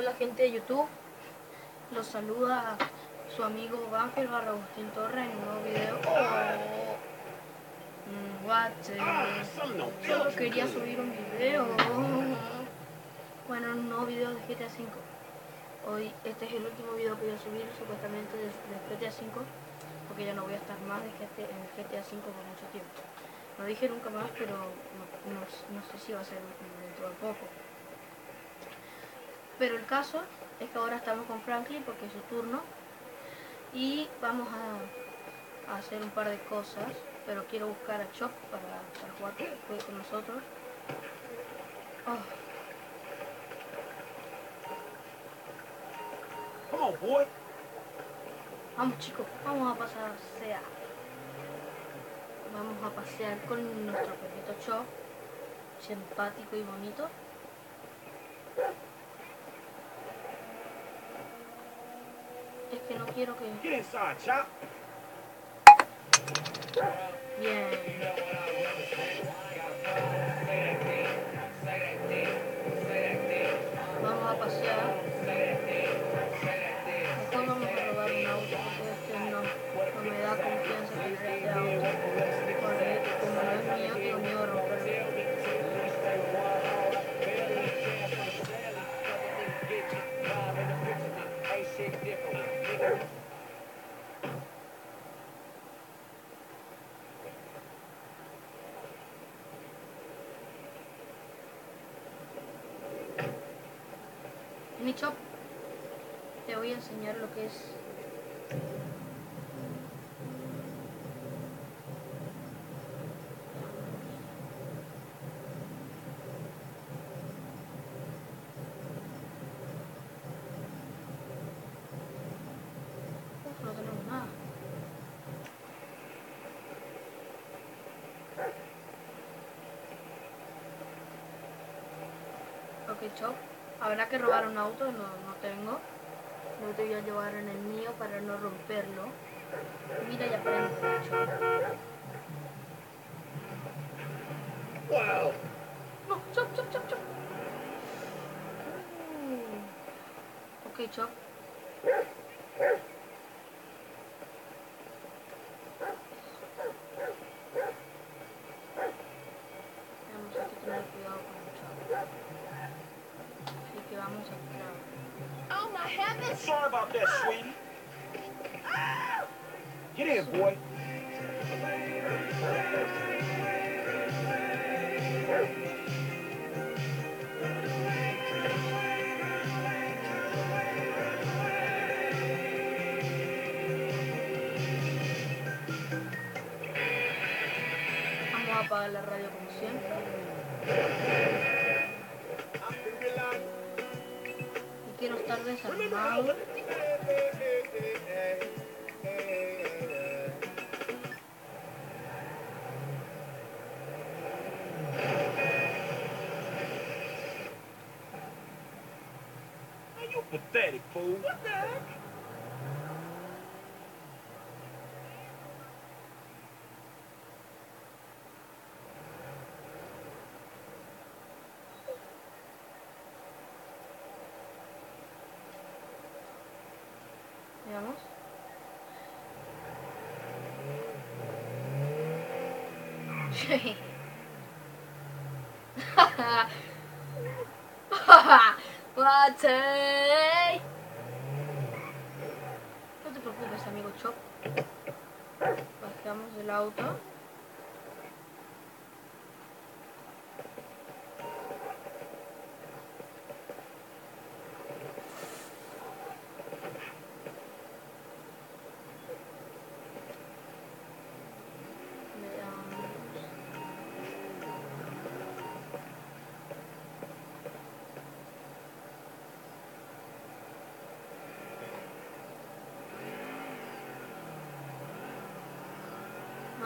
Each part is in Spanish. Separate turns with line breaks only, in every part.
Hola gente de YouTube, los saluda su amigo Ángel barra Agustín Torres en un nuevo video. Oh, mm, what? eh, Solo quería subir un video. Bueno, un nuevo video de GTA V. Hoy este es el último video que voy a subir supuestamente de, de GTA V porque ya no voy a estar más de GT en GTA V por mucho tiempo. No dije nunca más, pero no, no, no sé si va a ser dentro de poco. Pero el caso es que ahora estamos con Franklin porque es su turno y vamos a, a hacer un par de cosas, pero quiero buscar a Chop para, para jugar con, con nosotros. Oh,
Come on, boy.
vamos chicos, vamos a pasear. Vamos a pasear con nuestro perrito Chop, simpático y bonito. Que no quiero que...
Get inside, Chop.
Bien. Vamos a pasear. Mejor vamos a robar un auto porque este no, no me da confianza enseñar lo que es Chop. Habrá que robar un auto, no, no tengo. No te voy a llevar en el mío para no romperlo. Mira, ya aprende, Chop.
Wow.
No, Chop, Chop, Chop, Chop. Uh. Ok, Chop. Tenemos que tener cuidado con el Chop. Así que vamos a esperar.
Oh my heavens!
Sorry about that, sweetie. Get in, boy.
Vamos a apagar la radio como siempre. Y quiero estar desarmado.
Man, you pathetic fool. What the heck?
Veamos. Guate. No te preocupes, amigo Chop. Bajamos del auto.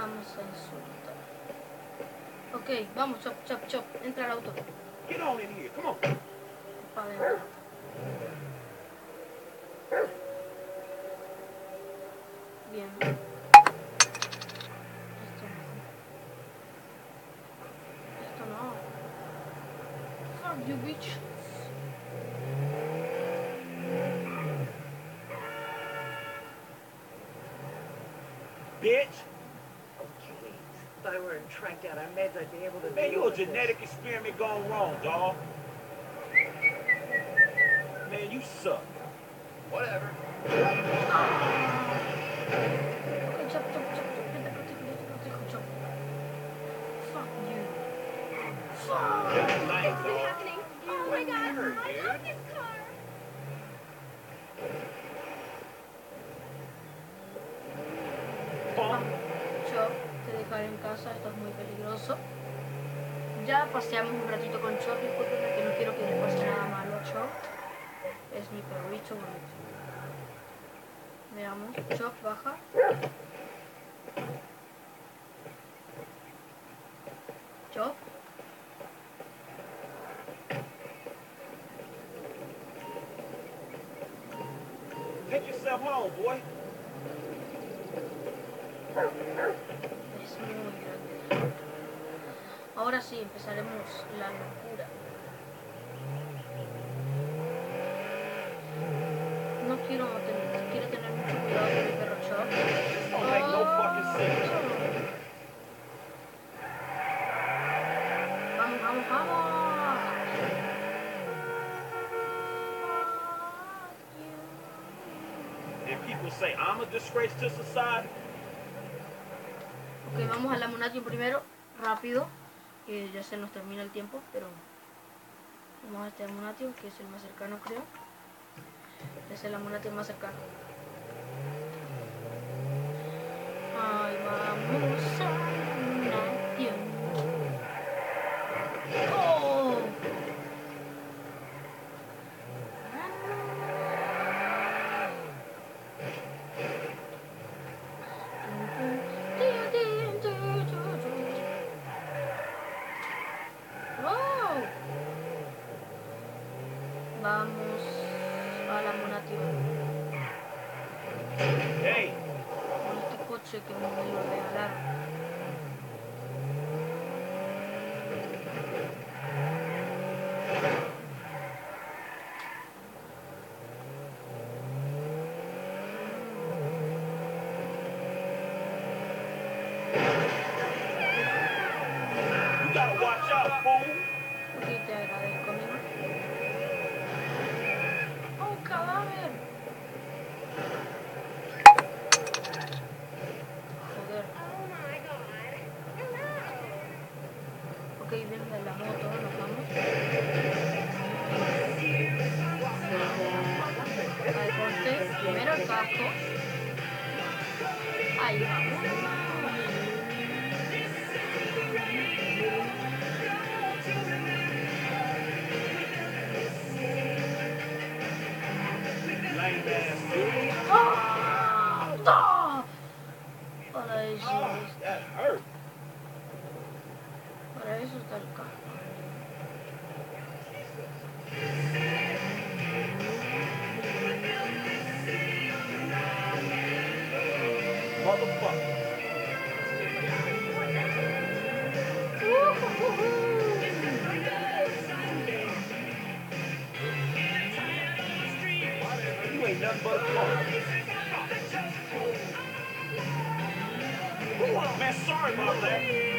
vamos a insultar. Ok, vamos, chop, chop, chop. Entra el auto.
Get on in here, come on.
Para adentro. Bien. Esto no. Esto no. Fuck you, bitch.
Bitch.
I were and tracked out I meant I'd be able to...
Man, you a
genetic this.
experiment gone wrong, dog. Man, you suck.
Whatever.
Fuck you.
Oh my god, I love this car!
Bump. Sure. En casa, esto es muy peligroso. Ya paseamos un ratito con Chop, discúlpeme que no quiero que le pase nada malo Chop. Es mi perruicho bonito. Veamos, Chop baja. Chop,
Take yourself home, boy.
Es muy grande. Ahora sí, empezaremos la locura. No quiero tener, quiero tener mucho cuidado con mi perro
sense.
Vamos, vamos, vamos.
And people say I'm a disgrace to society.
Ok, vamos al Amunatio primero, rápido, que ya se nos termina el tiempo, pero vamos a este Amunatio, que es el más cercano creo. Es el Amunatio más cercano. Ay, vamos a Amunatio. ¡Oh! ¡Wow! Vamos a la Monatio.
Hey,
Con este coche que me lo regalaron.
you gotta watch out, fool.
Ok, te agradezco, amigo. ¡Oh, cadáver! Joder.
Oh my god. Hello.
Ok, viene de la moto, nos vamos. Al corte, primero el casco. Ahí vamos. ¡Ah! ¡Ah! Eso,
Oh, that hurt.
para eso está el casco.
Motherfucker. You ain't nothing but a punk. Man, sorry about that.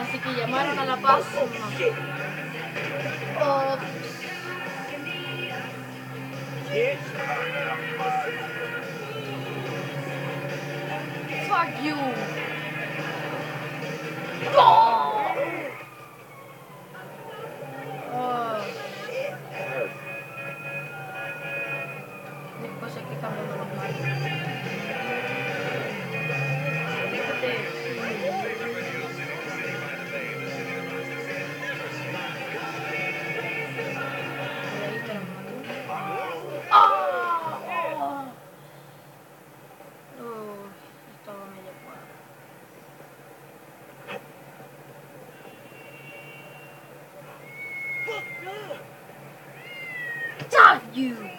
Así que llamaron a la paz.
Oh,
fuck you. You!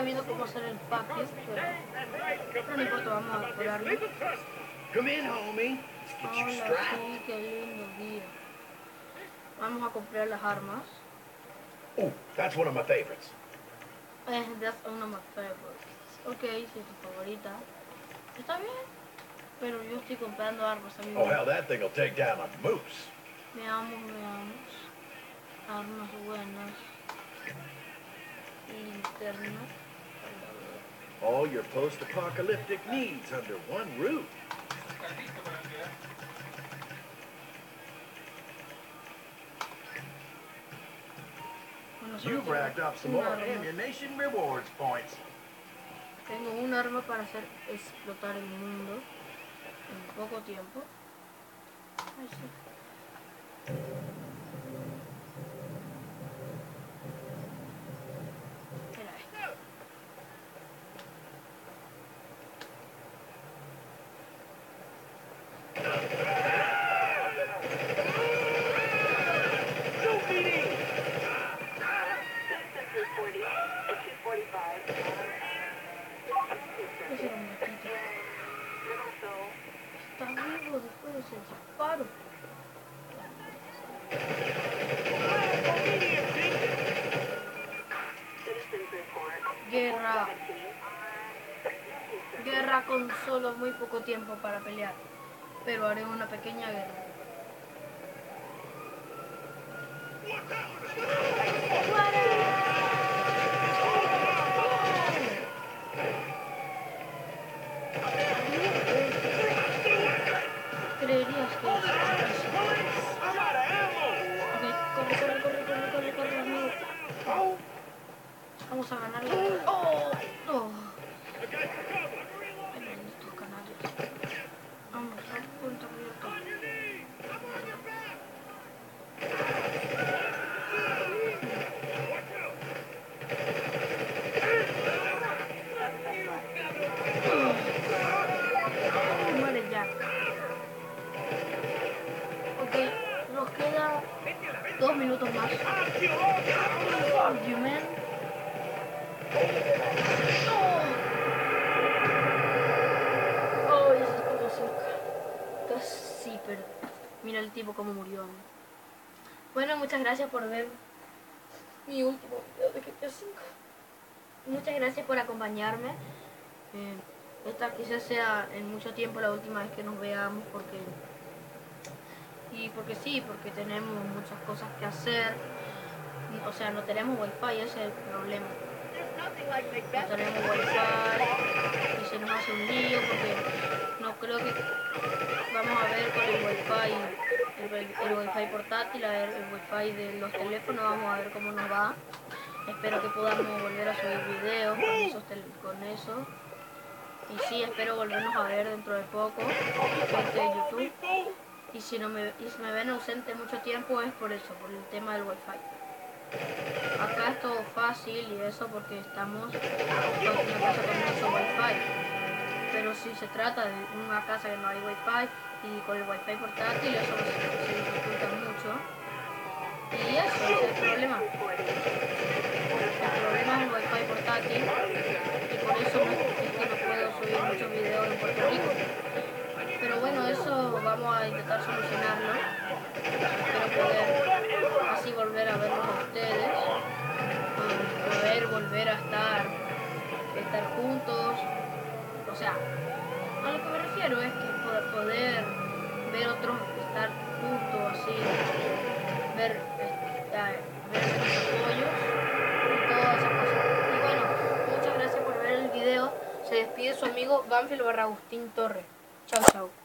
Estaba viendo cómo hacer el patio, pero... no importa, vamos a
you
Hola, sí, qué lindo día. Vamos a comprar las armas.
Oh, that's one of my favorites.
Eh, that's one of my favorites. Ok, si es tu favorita. Está bien. Pero yo estoy comprando armas a mí.
Oh, hell, that thing will take down a moose.
Veamos, veamos. Armas buenas. Linterna.
All your post-apocalyptic needs under one roof. You've racked up some more
arma.
ammunition rewards points.
Tengo un arma para hacer explotar el mundo en poco tiempo. Ay, sí. Con solo muy poco tiempo para pelear. Pero haré una pequeña guerra. Creerías que corre, corre, corre, corre, corre, corre, amigo. Vamos a ganarle. ¡Oh! Oh, estuvo cerca. Casi, pero mira el tipo cómo murió. Bueno, muchas gracias por ver mi último video de GTA 5. Muchas gracias por acompañarme. Eh, esta quizás sea en mucho tiempo la última vez que nos veamos porque y porque sí, porque tenemos muchas cosas que hacer. O sea, no tenemos wifi, ese es el problema. No tenemos wifi y se nos hace un lío porque no creo que vamos a ver con el wifi, el, wifi portátil, a ver el wifi de los teléfonos, vamos a ver cómo nos va. Espero que podamos volver a subir videos con, eso. Y sí, espero volvernos a ver dentro de poco, YouTube. Y si, no me, y si me ven ausente mucho tiempo es por eso, por el tema del wifi. Acá es todo fácil y eso porque estamos en una casa con mucho wifi. Pero si se trata de una casa que no hay wifi y con el wifi portátil eso se, dificulta mucho. Y eso es el problema. El problema es el wifi portátil y por eso no, es que no puedo subir muchos videos en Puerto Rico. Pero bueno, eso vamos a intentar solucionarlo. Espero poder así volver a verlos a ustedes. eh, Poder volver a estar, estar juntos. O sea, a lo que me refiero es que po- poder ver otros estar juntos así, ver, eh, ver sus apoyos y todas esas cosas. Y bueno, muchas gracias por ver el video. Se despide su amigo Banfield barra Agustín Torres. Chao, chao.